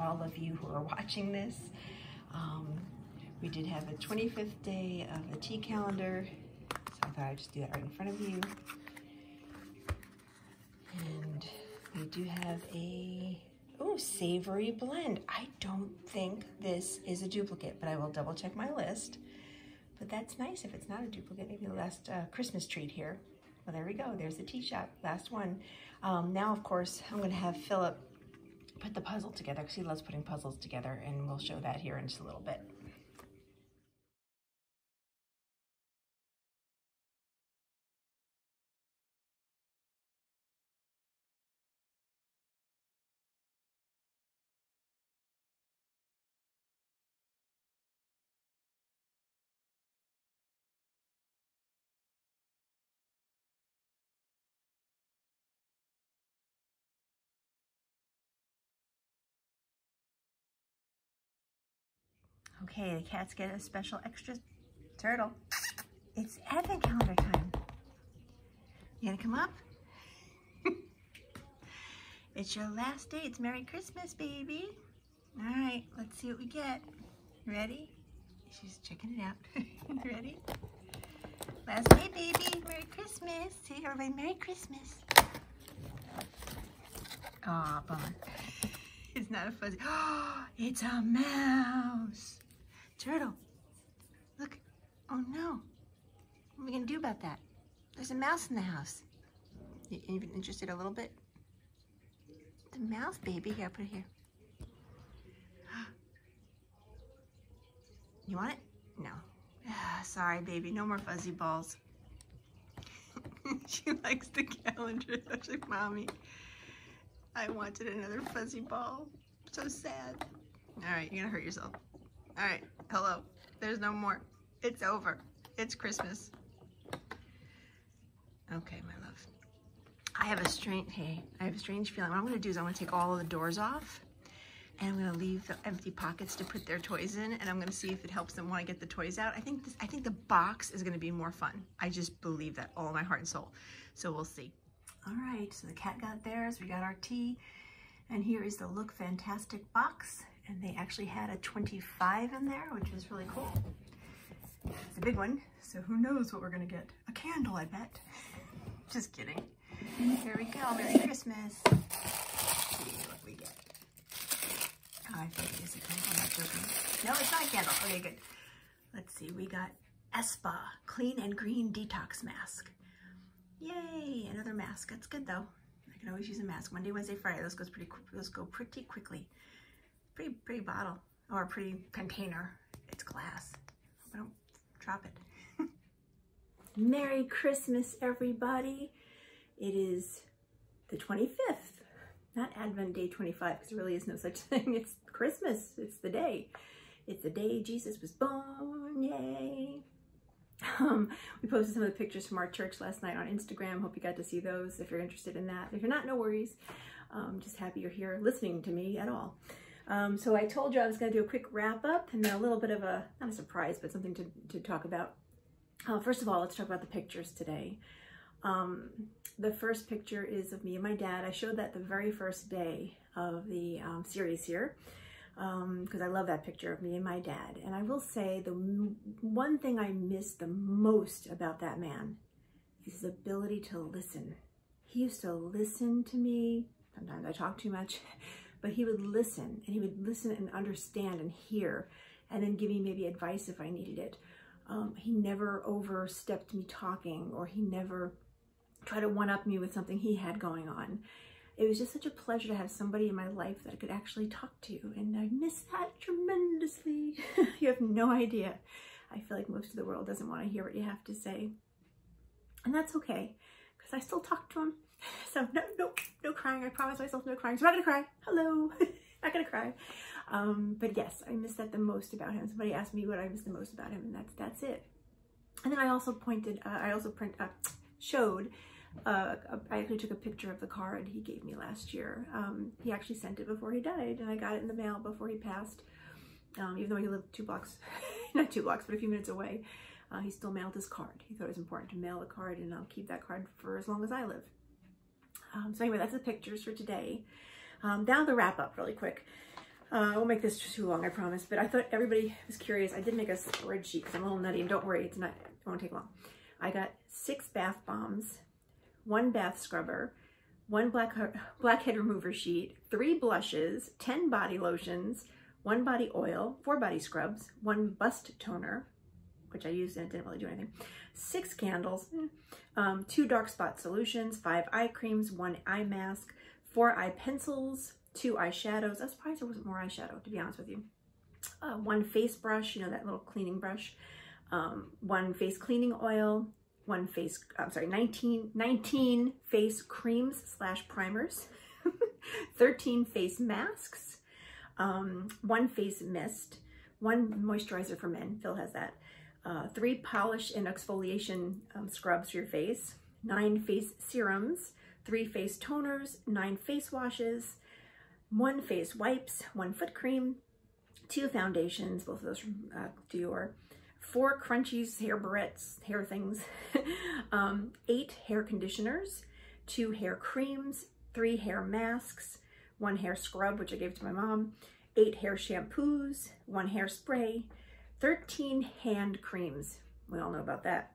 all of you who are watching this. Um, we did have a 25th day of the tea calendar, so I thought I'd just do that right in front of you. And we do have a, oh, savory blend. I don't think this is a duplicate, but I will double check my list. But that's nice if it's not a duplicate, maybe the last uh, Christmas treat here. Well, there we go. There's the tea shop, last one. Um, now, of course, I'm going to have Philip put the puzzle together because he loves putting puzzles together, and we'll show that here in just a little bit. Okay, the cats get a special extra turtle. It's advent calendar time. You gonna come up? it's your last day. It's Merry Christmas, baby. All right, let's see what we get. Ready? She's checking it out. Ready? Last day, baby. Merry Christmas. Say everybody, Merry Christmas. Aw, oh, bummer. It's not a fuzzy. Oh, it's a mouse. Turtle, look. Oh no. What are we gonna do about that? There's a mouse in the house. You even interested a little bit? The mouse, baby. Here, put it here. You want it? No. Ah, sorry, baby. No more fuzzy balls. she likes the calendar. She's like, Mommy, I wanted another fuzzy ball. So sad. All right, you're gonna hurt yourself. All right, hello. There's no more. It's over. It's Christmas. Okay, my love. I have a strange, hey, I have a strange feeling. What I'm gonna do is I'm gonna take all of the doors off and I'm gonna leave the empty pockets to put their toys in and I'm gonna see if it helps them wanna get the toys out. I think this, I think the box is gonna be more fun. I just believe that all my heart and soul. So we'll see. All right, so the cat got theirs, we got our tea, and here is the Look Fantastic box and they actually had a 25 in there, which is really cool. It's a big one, so who knows what we're gonna get. A candle, I bet. Just kidding. Here we go, Merry Christmas. Let's see what we get. Oh, I think it is a candle. No, it's not a candle, okay, good. Let's see, we got Espa Clean and Green Detox Mask. Yay, another mask, that's good though. I can always use a mask. Monday, Wednesday, Friday, those goes pretty, those go pretty quickly pretty, pretty bottle or pretty container. It's glass. I don't drop it. Merry Christmas, everybody. It is the 25th, not Advent Day 25, because there really is no such thing. It's Christmas. It's the day. It's the day Jesus was born. Yay. Um, we posted some of the pictures from our church last night on Instagram. Hope you got to see those if you're interested in that. If you're not, no worries. Um, just happy you're here listening to me at all. Um, so I told you I was going to do a quick wrap up and a little bit of a, not a surprise, but something to, to talk about. Uh, first of all, let's talk about the pictures today. Um, the first picture is of me and my dad. I showed that the very first day of the um, series here because um, I love that picture of me and my dad. And I will say the one thing I miss the most about that man is his ability to listen. He used to listen to me. Sometimes I talk too much. but he would listen and he would listen and understand and hear and then give me maybe advice if I needed it. Um, he never overstepped me talking or he never tried to one-up me with something he had going on. It was just such a pleasure to have somebody in my life that I could actually talk to and I miss that tremendously. you have no idea. I feel like most of the world doesn't want to hear what you have to say. And that's okay because I still talk to him so no, no, no crying. I promise myself no crying. So I'm not gonna cry. Hello, not gonna cry. Um, but yes, I miss that the most about him. Somebody asked me what I miss the most about him, and that's that's it. And then I also pointed, uh, I also print, uh, showed, uh, I actually took a picture of the card he gave me last year. Um, he actually sent it before he died, and I got it in the mail before he passed. Um, even though he lived two blocks, not two blocks, but a few minutes away, uh, he still mailed his card. He thought it was important to mail a card, and I'll keep that card for as long as I live. Um, so anyway, that's the pictures for today. Um, now the wrap up really quick. Uh, I won't make this too long, I promise, but I thought everybody was curious. I did make a spreadsheet because I'm a little nutty and don't worry, it's not, it won't take long. I got six bath bombs, one bath scrubber, one black blackhead remover sheet, three blushes, 10 body lotions, one body oil, four body scrubs, one bust toner, which I used and it didn't really do anything, six candles, um, two dark spot solutions, five eye creams, one eye mask, four eye pencils, two eyeshadows. I was surprised there wasn't more eyeshadow, to be honest with you. Uh, one face brush, you know, that little cleaning brush, um, one face cleaning oil, one face, I'm sorry, 19, 19 face creams slash primers, 13 face masks, um, one face mist, one moisturizer for men, Phil has that, uh, three polish and exfoliation um, scrubs for your face, nine face serums, three face toners, nine face washes, one face wipes, one foot cream, two foundations, both of those from uh, Dior, four crunchies, hair barrettes, hair things, um, eight hair conditioners, two hair creams, three hair masks, one hair scrub, which I gave to my mom, eight hair shampoos, one hair spray, 13 hand creams. We all know about that.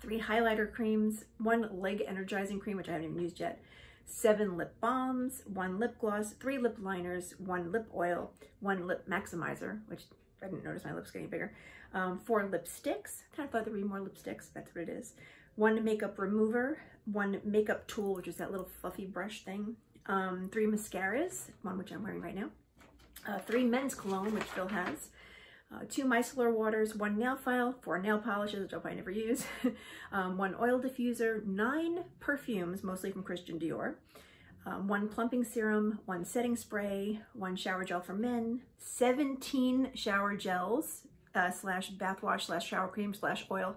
Three highlighter creams, one leg energizing cream, which I haven't even used yet, seven lip balms, one lip gloss, three lip liners, one lip oil, one lip maximizer, which I didn't notice my lips getting bigger, um, four lipsticks, kind of thought there'd be more lipsticks, that's what it is, one makeup remover, one makeup tool, which is that little fluffy brush thing, um, three mascaras, one which I'm wearing right now, uh, three men's cologne, which Phil has, uh, two micellar waters, one nail file, four nail polishes, which probably never use, um, one oil diffuser, nine perfumes, mostly from Christian Dior, um, one plumping serum, one setting spray, one shower gel for men, 17 shower gels uh, slash bath wash slash shower cream slash oil,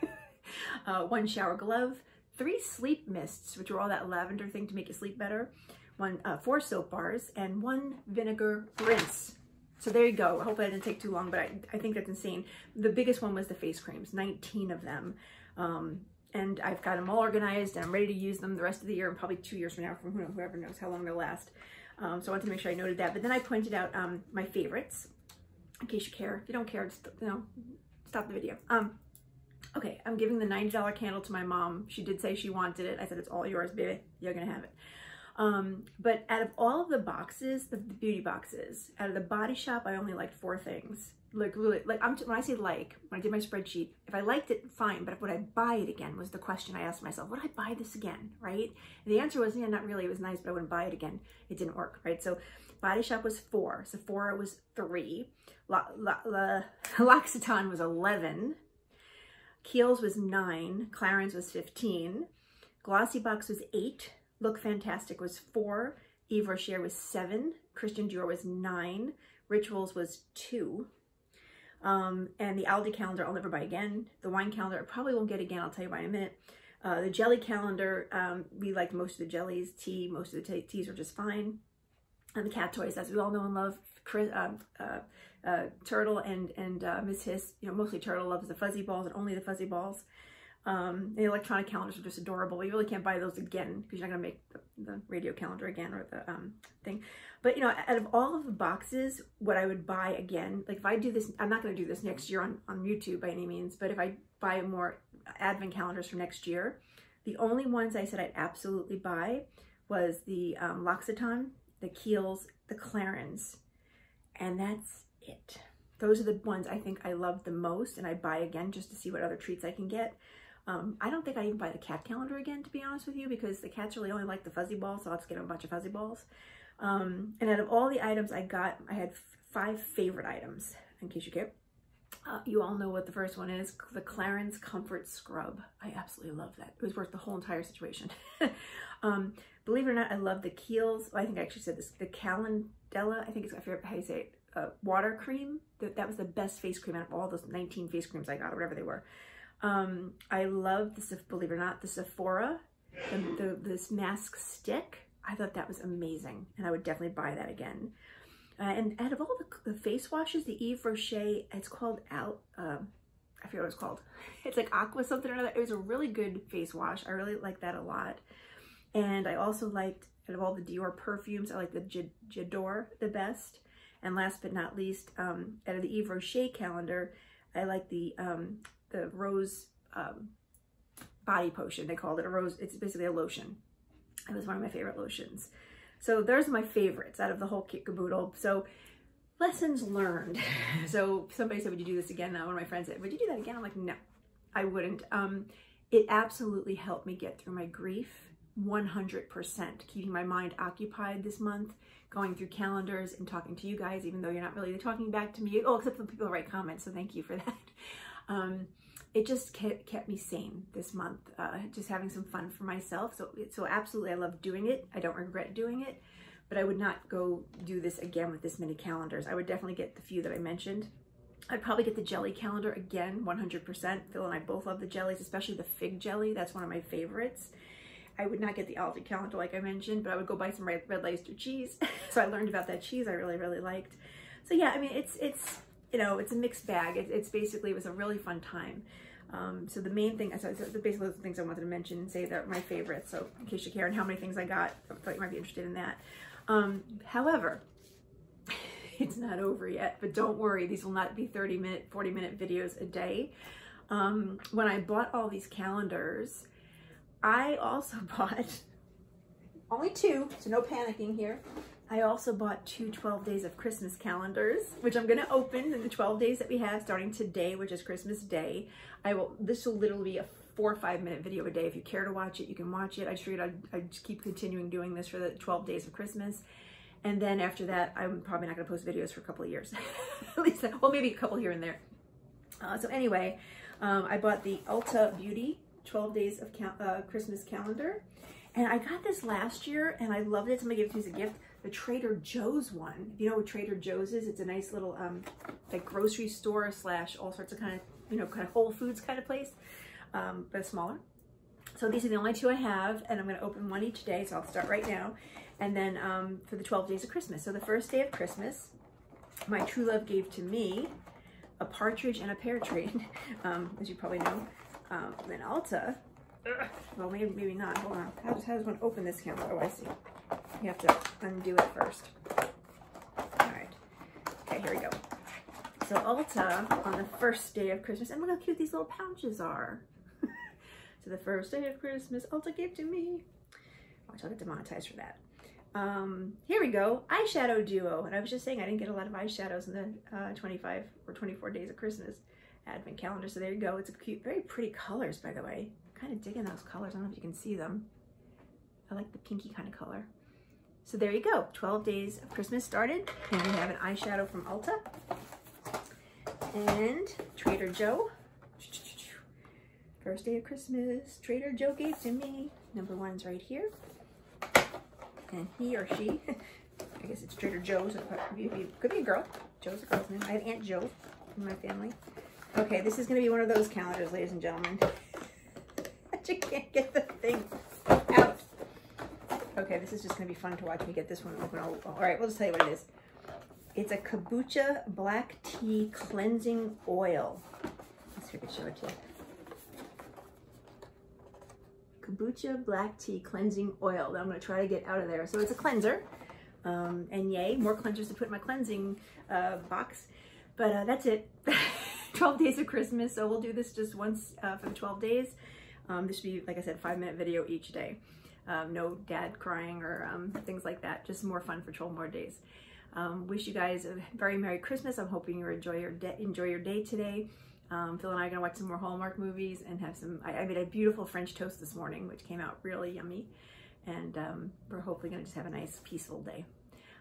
uh, one shower glove, three sleep mists, which are all that lavender thing to make you sleep better, one uh, four soap bars, and one vinegar rinse. So there you go. I hope I didn't take too long, but I, I think that's insane. The biggest one was the face creams, 19 of them. Um, and I've got them all organized and I'm ready to use them the rest of the year and probably two years from now from whoever knows how long they'll last. Um, so I wanted to make sure I noted that. But then I pointed out um, my favorites in case you care. If you don't care, just, you know, stop the video. Um, okay, I'm giving the $90 candle to my mom. She did say she wanted it. I said, it's all yours, baby. You're going to have it. Um, but out of all of the boxes, the, the, beauty boxes, out of the body shop, I only liked four things. Like really, like I'm, when I say like, when I did my spreadsheet, if I liked it, fine. But would I buy it again was the question I asked myself. Would I buy this again, right? And the answer was, yeah, not really. It was nice, but I wouldn't buy it again. It didn't work, right? So Body Shop was four. Sephora was three. La, La, La, L'Occitane was 11. Kiehl's was nine. Clarins was 15. Glossy Box was eight. Look Fantastic was four. Yves Rocher was seven. Christian Dior was nine. Rituals was two. Um, and the Aldi calendar I'll never buy again. The wine calendar I probably won't get again. I'll tell you why in a minute. Uh, the jelly calendar, um, we liked most of the jellies. Tea, most of the teas are just fine. And the cat toys, as we all know and love, Chris, uh, uh, uh, Turtle and, and uh, Miss Hiss, you know, mostly Turtle loves the fuzzy balls and only the fuzzy balls. Um, the electronic calendars are just adorable. You really can't buy those again because you're not going to make the, the, radio calendar again or the um, thing. But, you know, out of all of the boxes, what I would buy again, like if I do this, I'm not going to do this next year on, on YouTube by any means, but if I buy more advent calendars for next year, the only ones I said I'd absolutely buy was the um, the Kiehl's, the Clarins, and that's it. Those are the ones I think I love the most and I buy again just to see what other treats I can get. Um, I don't think I even buy the cat calendar again, to be honest with you, because the cats really only like the fuzzy balls, so I'll just get them a bunch of fuzzy balls. Um, and out of all the items I got, I had five favorite items, in case you care. Uh, you all know what the first one is, the Clarins Comfort Scrub. I absolutely love that. It was worth the whole entire situation. um, believe it or not, I love the Kiehl's. I think I actually said this, the Calendula, I think it's, I forget how you say it, uh, water cream. That, that was the best face cream out of all those 19 face creams I got, or whatever they were. Um, I love this, believe it or not, the Sephora, the, the, this mask stick. I thought that was amazing, and I would definitely buy that again. Uh, and out of all the, the, face washes, the Yves Rocher, it's called out, uh, I forget what it's called. It's like Aqua something or other. It was a really good face wash. I really like that a lot. And I also liked, out of all the Dior perfumes, I like the J J'adore the best. And last but not least, um, out of the Yves Rocher calendar, I like the um, the rose um, body potion. They called it a rose. It's basically a lotion. It was one of my favorite lotions. So there's my favorites out of the whole kit caboodle. So lessons learned. so somebody said, would you do this again? Now one of my friends said, would you do that again? I'm like, no, I wouldn't. Um, it absolutely helped me get through my grief 100%, keeping my mind occupied this month, going through calendars and talking to you guys, even though you're not really talking back to me. Oh, except for people who write comments, so thank you for that. Um, it just kept, kept me sane this month, uh, just having some fun for myself. So, so absolutely, I love doing it. I don't regret doing it, but I would not go do this again with this many calendars. I would definitely get the few that I mentioned. I'd probably get the jelly calendar again, 100%. Phil and I both love the jellies, especially the fig jelly. That's one of my favorites. I would not get the Aldi calendar like I mentioned, but I would go buy some red, red Leicester cheese. so I learned about that cheese I really, really liked. So yeah, I mean, it's, it's, you know, it's a mixed bag. It, it's basically, it was a really fun time. Um, so the main thing, so, so basically the things I wanted to mention and say that are my favorites. So in case you care and how many things I got, I thought you might be interested in that. Um, however, it's not over yet, but don't worry, these will not be 30 minute, 40 minute videos a day. Um, when I bought all these calendars, I also bought only two, so no panicking here. I also bought two 12 days of Christmas calendars, which I'm gonna open in the 12 days that we have starting today, which is Christmas Day. I will, this will literally be a four or five minute video a day. If you care to watch it, you can watch it. I just figured I'd, I'd just keep continuing doing this for the 12 days of Christmas. And then after that, I'm probably not gonna post videos for a couple of years. At least, well, maybe a couple here and there. Uh, so anyway, um, I bought the Ulta Beauty 12 days of cal uh, Christmas calendar. And I got this last year and I loved it. Somebody gave it to me as a gift. The Trader Joe's one. If you know what Trader Joe's is, it's a nice little um, like grocery store slash all sorts of kind of, you know, kind of Whole Foods kind of place, um, but smaller. So these are the only two I have and I'm going to open one each day. So I'll start right now. And then um, for the 12 days of Christmas. So the first day of Christmas, my true love gave to me a partridge and a pear tree, um, as you probably know. Um, then Ulta, well, maybe, maybe not. Hold on. How does, how does one open this camera? Oh, I see. You have to undo it first. All right. Okay, here we go. So Ulta, on the first day of Christmas, and look how cute these little pouches are. so the first day of Christmas, Ulta gave to me. Watch, I'll get demonetized for that. Um, here we go, eyeshadow duo. And I was just saying I didn't get a lot of eyeshadows in the uh, 25 or 24 days of Christmas advent calendar. So there you go. It's a cute, very pretty colors, by the way. kind of digging those colors. I don't know if you can see them. I like the pinky kind of color. So there you go. 12 days of Christmas started. And we have an eyeshadow from Ulta. And Trader Joe. First day of Christmas. Trader Joe gave to me. Number one's right here. And he or she, I guess it's Trader Joe's. It could be, a girl. Joe's a girl's name. I have Aunt Joe in my family. Okay, this is going to be one of those calendars, ladies and gentlemen. you can't get the thing. Okay, this is just going to be fun to watch me get this one open. All, all right, we'll just tell you what it is. It's a kombucha black tea cleansing oil. Let's see if I can show it to you. Kombucha black tea cleansing oil that I'm going to try to get out of there. So it's a cleanser. Um, and yay, more cleansers to put in my cleansing uh, box. But uh, that's it. 12 days of Christmas. So we'll do this just once uh, for the 12 days. Um, this should be, like I said, five minute video each day. Um, no dad crying or um, things like that. Just more fun for 12 more days. Um, wish you guys a very Merry Christmas. I'm hoping you enjoy your enjoy your day today. Um, Phil and I are gonna watch some more Hallmark movies and have some, I, I, made a beautiful French toast this morning, which came out really yummy. And um, we're hopefully gonna just have a nice peaceful day.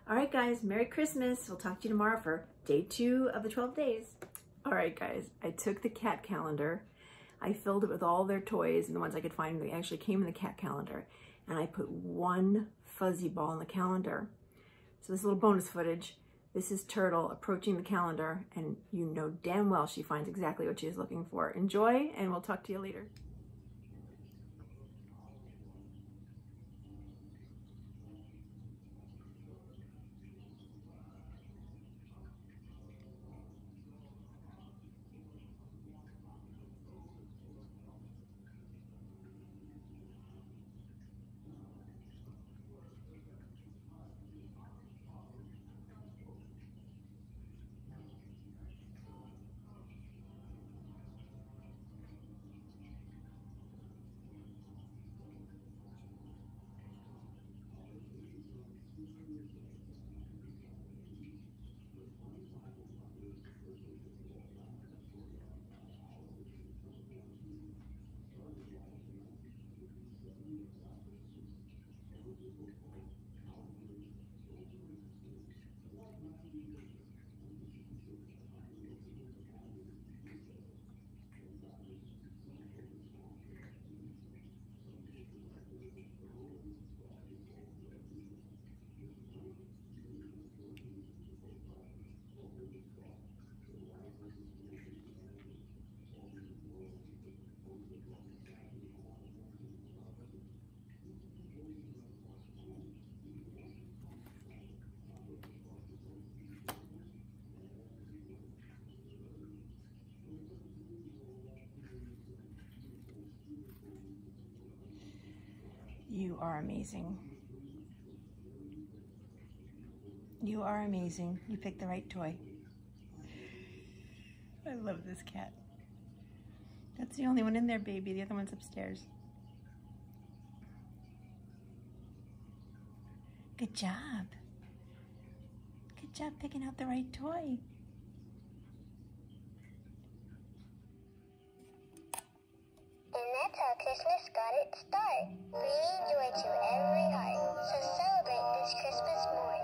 All right, guys, Merry Christmas. We'll talk to you tomorrow for day two of the 12 days. All right, guys, I took the cat calendar. I filled it with all their toys and the ones I could find. They actually came in the cat calendar. And I put one fuzzy ball in the calendar. So this little bonus footage. This is Turtle approaching the calendar, and you know damn well she finds exactly what she is looking for. Enjoy, and we'll talk to you later. You are amazing. You are amazing. You picked the right toy. I love this cat. That's the only one in there, baby. The other one's upstairs. Good job. Good job picking out the right toy. Christmas got its start, bringing joy to every heart. So celebrate this Christmas morning.